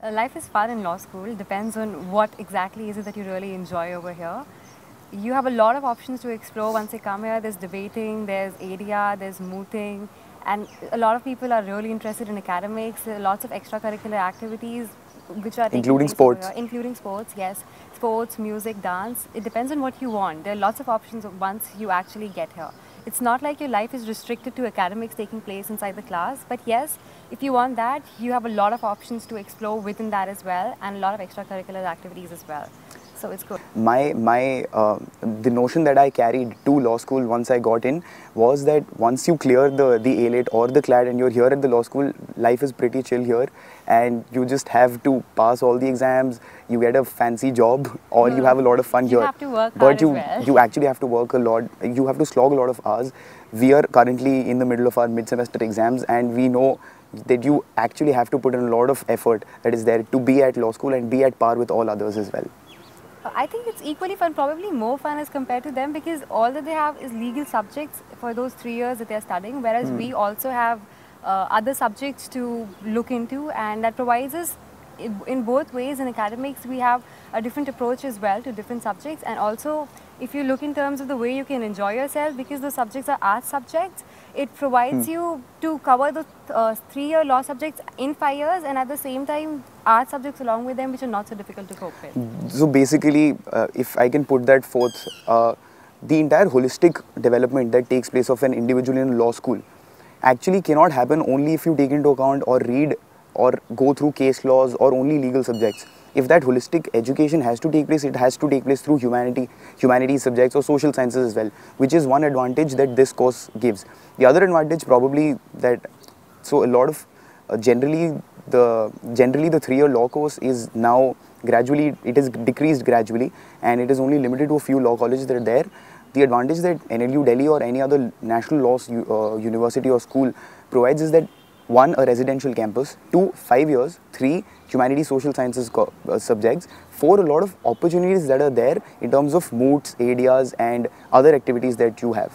Uh, life is fun in law school. Depends on what exactly is it that you really enjoy over here. You have a lot of options to explore once you come here. There's debating, there's ADR, there's mooting, and a lot of people are really interested in academics. Lots of extracurricular activities which are Including sports. here. including sports. Yes, sports, music, dance. It depends on what you want. There are lots of options once you actually get here. It's not like your life is restricted to academics taking place inside the class, but yes, if you want that, you have a lot of options to explore within that as well, and a lot of extracurricular activities as well. So it's good. my my uh, the notion that I carried to law school once I got in was that once you clear the the AILET or the CLAT and you're here at the law school, life is pretty chill here, and you just have to pass all the exams. You get a fancy job, or you have a lot of fun You here. have to work but you well. you actually have to work a lot. You have to slog a lot of hours. We are currently in the middle of our mid-semester exams, and we know that you actually have to put in a lot of effort that is there to be at law school and be at par with all others as well. I think it's equally fun, probably more fun as compared to them because all that they have is legal subjects for those three years that they're studying, whereas we also have uh, other subjects to look into, and that provides us in both ways. In academics, we have a different approach as well to different subjects, and also if you look in terms of the way you can enjoy yourself, because those subjects are art subjects, it provides you to cover the uh, three-year law subjects in five years, and at the same time, art subjects along with them, which are not so difficult to cope with. So basically, uh, if I can put that forth, uh, the entire holistic development that takes place of an individual in law school actually cannot happen only if you take into account or read or go through case laws or only legal subjects. If that holistic education has to take place, it has to take place through humanity, humanities subjects or social sciences as well, which is one advantage that this course gives. The other advantage probably that so a lot of uh, generally the generally the three-year law course is now gradually it is decreased gradually and it is only limited to a few law colleges that are there. The advantage that NLU Delhi or any other national law uh, university or school provides is that one a residential campus, two five years, three humanities social sciences uh, subjects, four a lot of opportunities that are there in terms of moots, ADRs and other activities that you have.